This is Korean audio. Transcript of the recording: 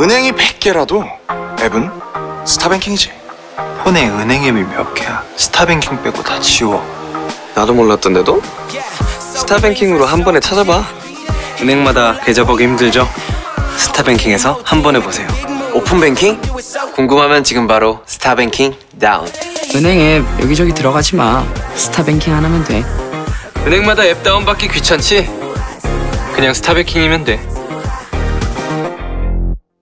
은행이 100개라도 앱은 스타뱅킹이지. 폰에 은행 앱이 몇 개야? 스타뱅킹 빼고 다 지워. 나도 몰랐던데도? 스타뱅킹으로 한 번에 찾아봐. 은행마다 계좌 보기 힘들죠? 스타뱅킹에서 한 번에 보세요 오픈뱅킹? 궁금하면 지금 바로 스타뱅킹 다운. 은행 앱 여기저기 들어가지 마. 스타뱅킹 하나면 돼. 은행마다 앱 다운받기 귀찮지? 그냥 스타뱅킹이면 돼.